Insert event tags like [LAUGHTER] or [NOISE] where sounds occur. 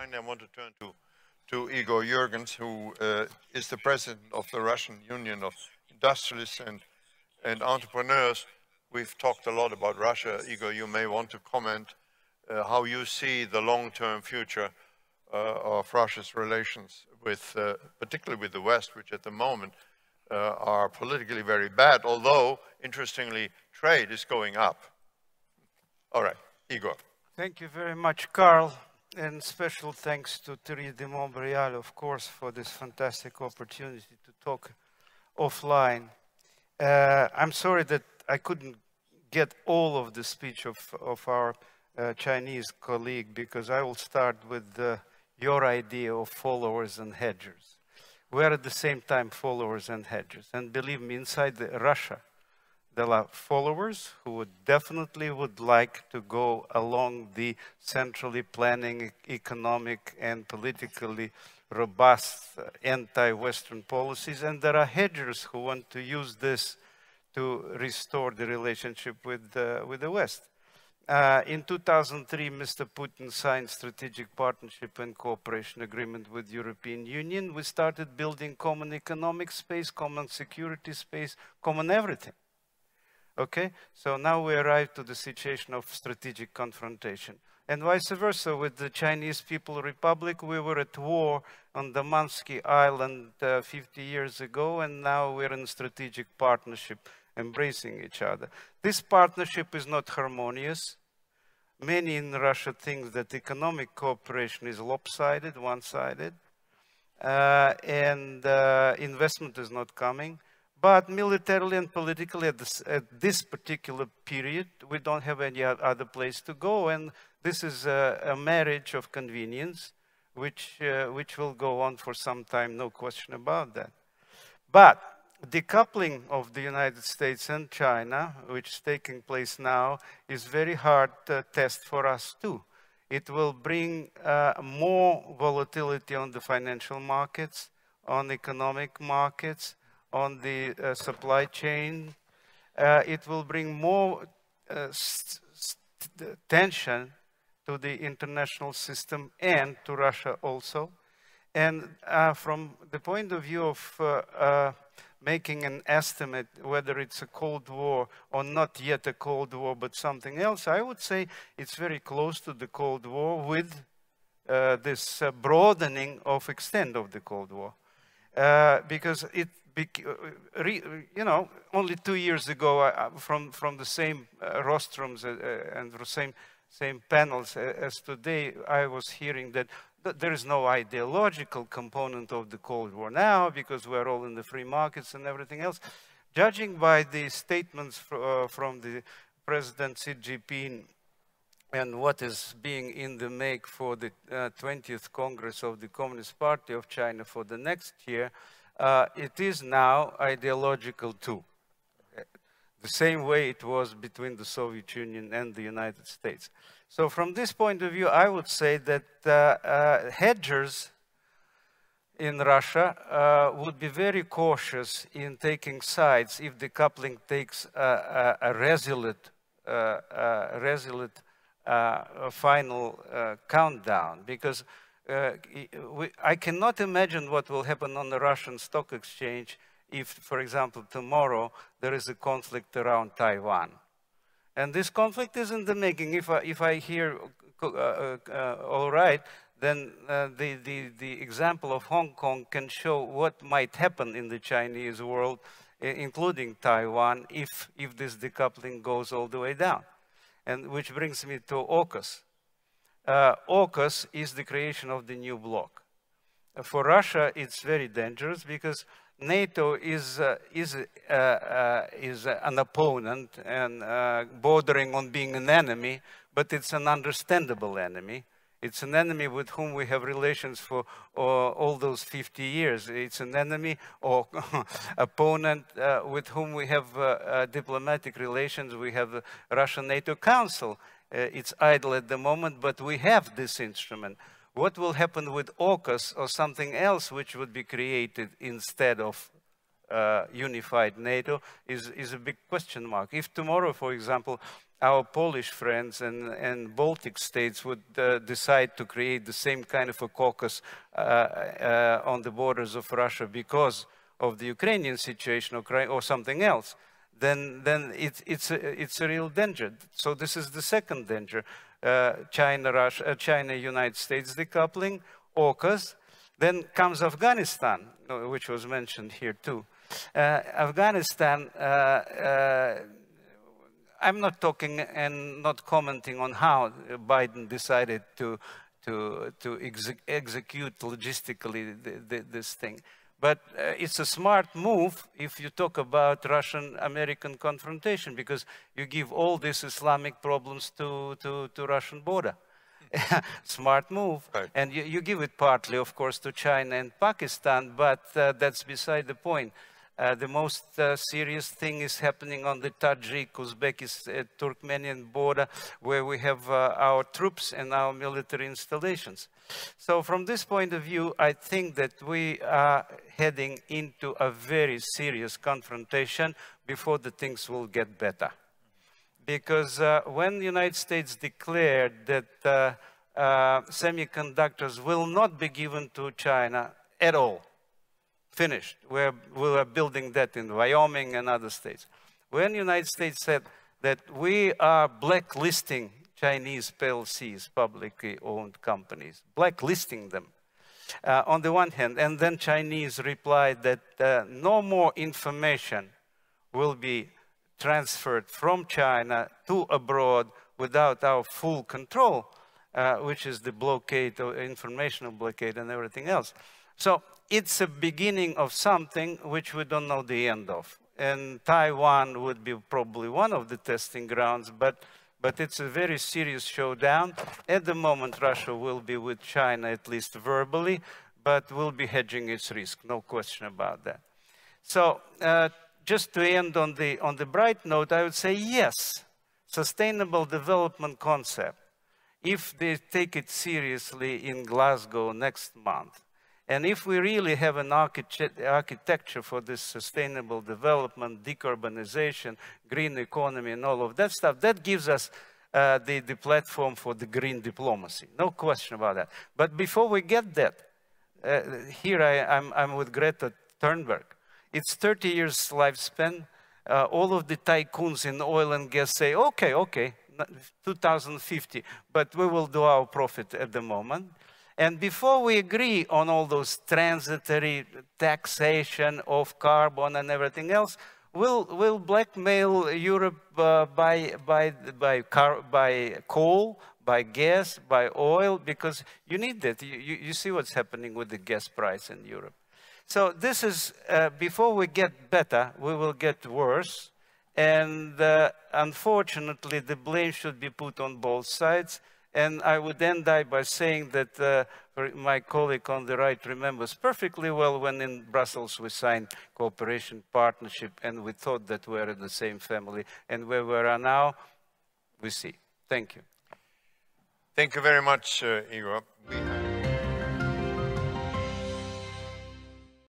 finally, I want to turn to, to Igor Yurgens, who uh, is the president of the Russian Union of Industrialists and, and Entrepreneurs. We've talked a lot about Russia. Igor, you may want to comment uh, how you see the long-term future uh, of Russia's relations with, uh, particularly with the West, which at the moment uh, are politically very bad, although, interestingly, trade is going up. All right, Igor. Thank you very much, Carl, and special thanks to Thierry de Montbrial, of course, for this fantastic opportunity to talk offline. Uh, I'm sorry that I couldn't get all of the speech of, of our uh, Chinese colleague because I will start with uh, your idea of followers and hedgers. We are at the same time followers and hedgers. And believe me, inside the Russia, there are followers who would definitely would like to go along the centrally planning economic and politically robust uh, anti-Western policies. And there are hedgers who want to use this to restore the relationship with, uh, with the West. Uh, in 2003, Mr. Putin signed strategic partnership and cooperation agreement with European Union. We started building common economic space, common security space, common everything. Okay, so now we arrive to the situation of strategic confrontation. And vice versa, with the Chinese People Republic, we were at war on Damansky Island uh, 50 years ago, and now we're in strategic partnership, embracing each other. This partnership is not harmonious. Many in Russia think that economic cooperation is lopsided, one-sided, uh, and uh, investment is not coming. But militarily and politically at this, at this, particular period, we don't have any other place to go. And this is a, a marriage of convenience, which, uh, which will go on for some time, no question about that. But decoupling of the United States and China, which is taking place now, is very hard uh, test for us too. It will bring uh, more volatility on the financial markets, on economic markets, on the uh, supply chain. Uh, it will bring more uh, tension to the international system and to Russia also. And uh, from the point of view of making an estimate whether it's a Cold War or not yet a Cold War, but something else, I would say it's very close to the Cold War with uh, this uh, broadening of extent of the Cold War. Uh, because it, uh, you know, only two years ago, uh, from, from the same uh, rostrums and the same, same panels as today, I was hearing that there is no ideological component of the Cold War now because we're all in the free markets and everything else. Judging by the statements uh, from the President Xi Jinping and what is being in the make for the uh, 20th Congress of the Communist Party of China for the next year, uh, it is now ideological too. The same way it was between the Soviet Union and the United States. So from this point of view, I would say that uh, uh, hedgers in Russia uh, would be very cautious in taking sides if decoupling takes a, a, a resolute, uh, a resolute uh, final uh, countdown. Because we, I cannot imagine what will happen on the Russian stock exchange if, for example, tomorrow there is a conflict around Taiwan. And this conflict is in the making. If I, if I hear uh, uh, uh, all right, then uh, the, the, the example of Hong Kong can show what might happen in the Chinese world, including Taiwan, if, if this decoupling goes all the way down. And which brings me to AUKUS. Uh, AUKUS is the creation of the new bloc. for Russia, it's very dangerous because NATO is, uh, is, uh, uh, is an opponent and uh, bordering on being an enemy, but it's an understandable enemy. It's an enemy with whom we have relations for uh, all those 50 years. It's an enemy or [LAUGHS] opponent uh, with whom we have diplomatic relations. We have the Russian NATO Council. It's idle at the moment, but we have this instrument. What will happen with AUKUS or something else which would be created instead of uh, unified NATO is, is a big question mark. If tomorrow, for example, our Polish friends and, and Baltic states would uh, decide to create the same kind of a caucus uh, uh, on the borders of Russia because of the Ukrainian situation or, or something else, then, then it, it's, a, it's a real danger. So this is the second danger. Uh, China, Russia, uh, China, United States decoupling, AUKUS. Then comes Afghanistan, which was mentioned here too. Uh, Afghanistan, I'm not talking and not commenting on how Biden decided to to to execute logistically the, the, this thing. But uh, it's a smart move if you talk about Russian-American confrontation because you give all these Islamic problems to, to, to Russian border. [LAUGHS] smart move. Right. And you, you, give it partly, of course, to China and Pakistan, but uh, that's beside the point. Uh, the most uh, serious thing is happening on the Tajik, Uzbekistan, uh, Turkmenian border, where we have uh, our troops and our military installations. So from this point of view, I think that we are heading into a very serious confrontation before the things will get better. Because uh, when the United States declared that semiconductors will not be given to China at all, finished. We're, we are building that in Wyoming and other states. When the United States said that we are blacklisting Chinese PLCs, publicly owned companies, blacklisting them, uh, on the one hand, and then Chinese replied that uh, no more information will be transferred from China to abroad without our full control, uh, which is the blockade, informational blockade and everything else. So it's a beginning of something which we don't know the end of. And Taiwan would be probably one of the testing grounds, but, but it's a very serious showdown. At the moment, Russia will be with China, at least verbally, but will be hedging its risk, no question about that. So uh, just to end on the, on the bright note, I would say yes, sustainable development concept, if they take it seriously in Glasgow next month, and if we really have an architecture for this sustainable development, decarbonization, green economy, and all of that stuff, that gives us uh, the, the platform for the green diplomacy. No question about that. But before we get that, uh, here I, am I'm, I'm with Greta Thunberg. It's 30 years lifespan. Uh, all of the tycoons in oil and gas say, okay, okay, 2050, but we will do our profit at the moment. And before we agree on all those transitory taxation of carbon and everything else, we'll, we'll blackmail Europe uh, by, by, by, car, by coal, by gas, by oil, because you need that. You, you, you, see what's happening with the gas price in Europe. So this is, uh, before we get better, we will get worse. And uh, unfortunately, the blame should be put on both sides. And I would end by saying that uh, my colleague on the right remembers perfectly well when in Brussels we signed cooperation partnership and we thought that we are in the same family. And where we are now, we see. Thank you. Thank you very much, uh, Igor.